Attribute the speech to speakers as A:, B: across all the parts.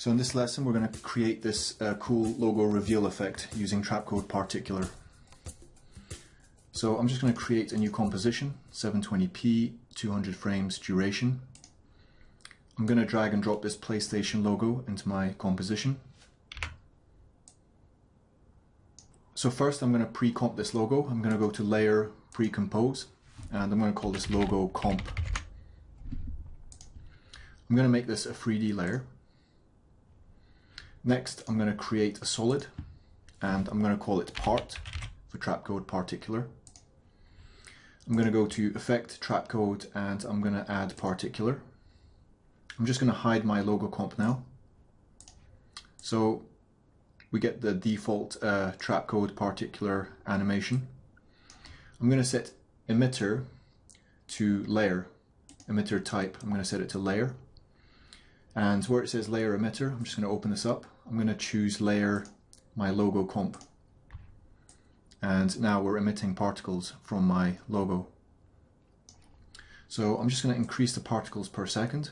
A: So in this lesson we're going to create this uh, cool logo reveal effect using Trapcode Particular. So I'm just going to create a new composition, 720p, 200 frames duration. I'm going to drag and drop this PlayStation logo into my composition. So first I'm going to pre-comp this logo. I'm going to go to Layer, Pre-Compose, and I'm going to call this logo Comp. I'm going to make this a 3D layer. Next, I'm going to create a solid and I'm going to call it part for Trapcode Particular. I'm going to go to Effect, Trapcode, and I'm going to add Particular. I'm just going to hide my logo comp now. So we get the default uh, Trapcode Particular animation. I'm going to set emitter to layer, emitter type. I'm going to set it to layer. And where it says layer emitter, I'm just going to open this up. I'm going to choose layer my logo comp. And now we're emitting particles from my logo. So I'm just going to increase the particles per second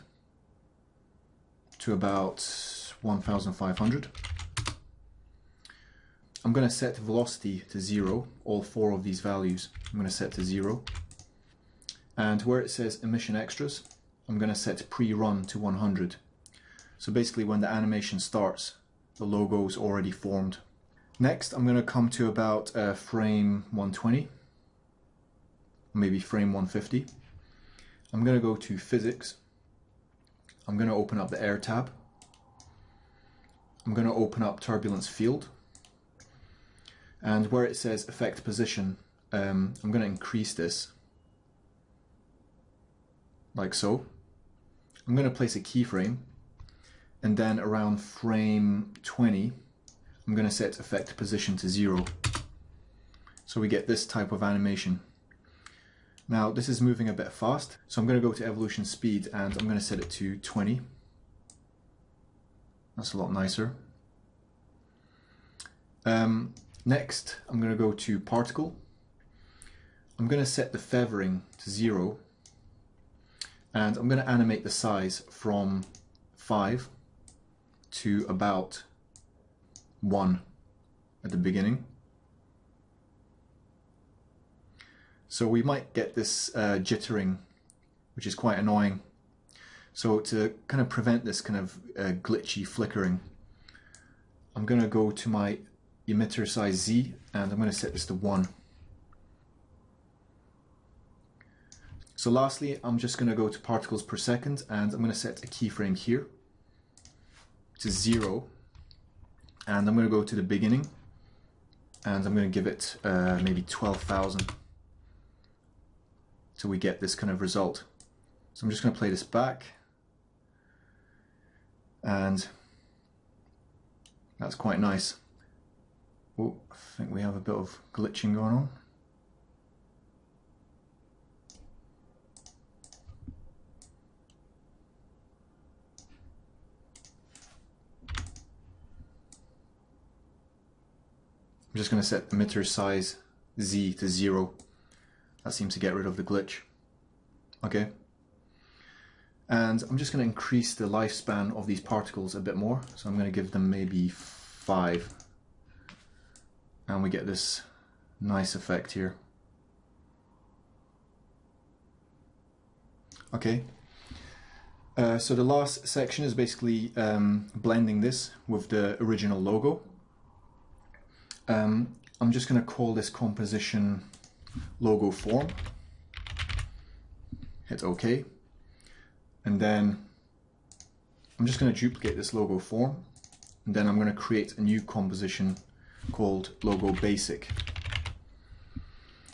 A: to about 1500. I'm going to set velocity to zero, all four of these values I'm going to set to zero. And where it says emission extras, I'm going to set pre-run to 100 so basically when the animation starts, the logo is already formed. Next, I'm going to come to about uh, frame 120, maybe frame 150. I'm going to go to physics. I'm going to open up the air tab. I'm going to open up turbulence field. And where it says effect position, um, I'm going to increase this like so. I'm going to place a keyframe and then around frame 20 I'm going to set effect position to zero. So we get this type of animation. Now this is moving a bit fast so I'm going to go to evolution speed and I'm going to set it to 20 that's a lot nicer. Um, next I'm going to go to particle. I'm going to set the feathering to zero. And I'm going to animate the size from 5 to about 1 at the beginning. So we might get this uh, jittering, which is quite annoying. So to kind of prevent this kind of uh, glitchy flickering, I'm going to go to my emitter size Z and I'm going to set this to 1. So lastly, I'm just going to go to particles per second and I'm going to set a keyframe here to zero and I'm going to go to the beginning and I'm going to give it uh, maybe 12,000 so we get this kind of result. So I'm just going to play this back and that's quite nice. Oh, I think we have a bit of glitching going on. Just going to set emitter size Z to zero. That seems to get rid of the glitch. Okay. And I'm just going to increase the lifespan of these particles a bit more. So I'm going to give them maybe five. And we get this nice effect here. Okay. Uh, so the last section is basically um, blending this with the original logo. Um, I'm just going to call this composition logo form. Hit OK. And then I'm just going to duplicate this logo form. And then I'm going to create a new composition called logo basic.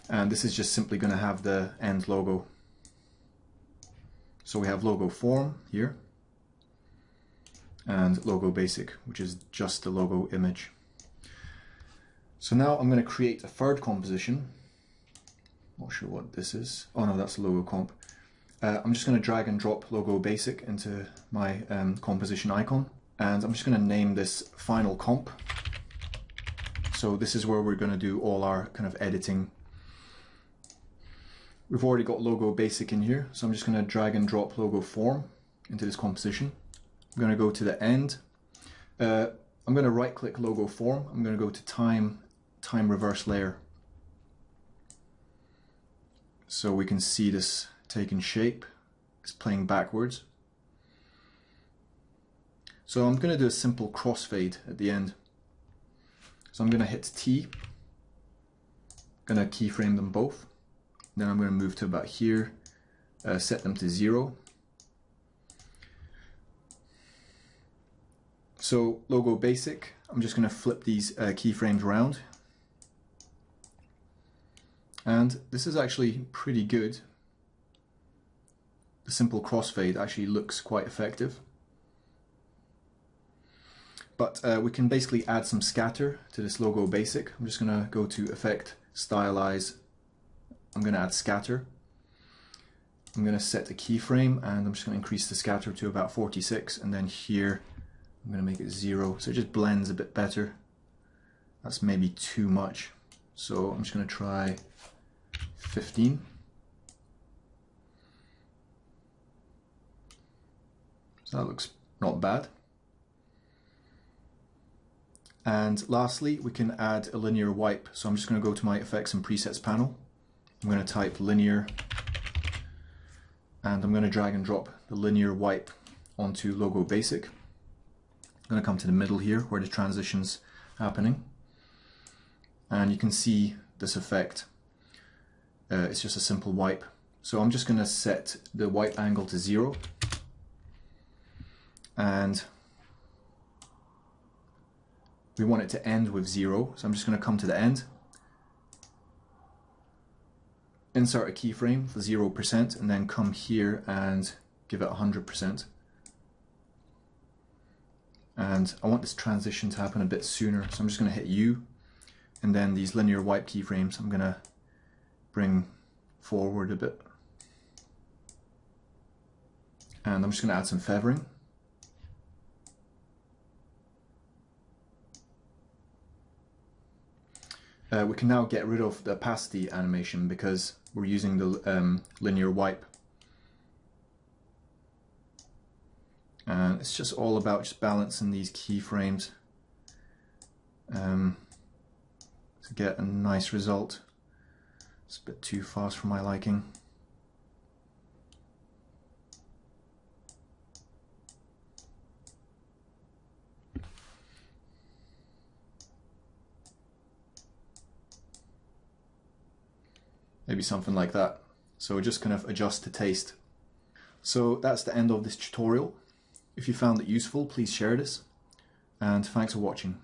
A: And this is just simply going to have the end logo. So we have logo form here and logo basic, which is just the logo image. So now I'm going to create a third composition. Not sure what this is. Oh no, that's logo comp. Uh, I'm just going to drag and drop logo basic into my um, composition icon. And I'm just going to name this final comp. So this is where we're going to do all our kind of editing. We've already got logo basic in here. So I'm just going to drag and drop logo form into this composition. I'm going to go to the end Uh, I'm going to right click logo form. I'm going to go to time, time reverse layer. So we can see this taking shape. It's playing backwards. So I'm going to do a simple crossfade at the end. So I'm going to hit T, going to keyframe them both. Then I'm going to move to about here, uh, set them to zero. So logo basic, I'm just going to flip these uh, keyframes around. And this is actually pretty good. The simple crossfade actually looks quite effective. But uh, we can basically add some scatter to this logo basic. I'm just going to go to Effect, Stylize. I'm going to add scatter. I'm going to set the keyframe and I'm just going to increase the scatter to about 46 and then here I'm going to make it zero so it just blends a bit better. That's maybe too much. So I'm just going to try 15. So that looks not bad. And lastly, we can add a linear wipe. So I'm just going to go to my effects and presets panel. I'm going to type linear and I'm going to drag and drop the linear wipe onto logo basic. I'm going to come to the middle here where the transition's happening. And you can see this effect. Uh, it's just a simple wipe. So I'm just going to set the wipe angle to zero. And we want it to end with zero. So I'm just going to come to the end, insert a keyframe for 0%, and then come here and give it a 100%. And I want this transition to happen a bit sooner, so I'm just going to hit U, and then these linear wipe keyframes I'm going to bring forward a bit. And I'm just going to add some feathering. Uh, we can now get rid of the opacity animation because we're using the um, linear wipe. And it's just all about just balancing these keyframes um, to get a nice result. It's a bit too fast for my liking. maybe something like that. So we're just kind of adjust to taste. So that's the end of this tutorial. If you found it useful, please share this, and thanks for watching.